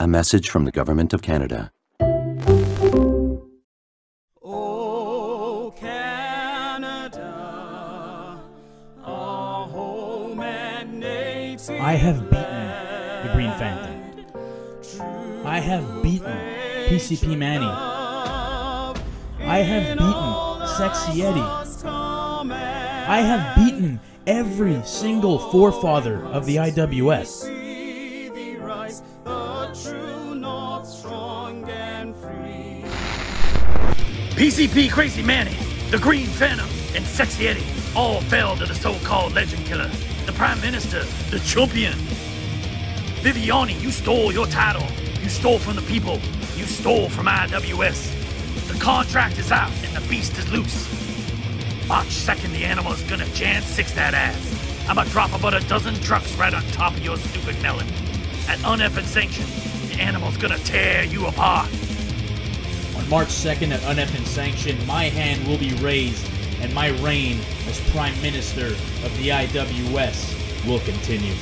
A message from the Government of Canada. Oh, Canada, our home and native I have beaten the Green Phantom. I have beaten PCP Manny. I have beaten Sexy Eddie. I have beaten every single forefather of the IWS. The true north, strong and free. PCP Crazy Manny, the Green Phantom, and Sexy Eddie all fell to the so-called legend killer, the Prime Minister, the champion. Viviani, you stole your title. You stole from the people. You stole from IWS. The contract is out and the beast is loose. March 2nd, the animal is gonna Jan 6 that ass. I'ma drop about a dozen trucks right on top of your stupid melon. At uneffing sanction, the animal's gonna tear you apart. On March 2nd, at uneffing sanction, my hand will be raised, and my reign as Prime Minister of the IWS will continue.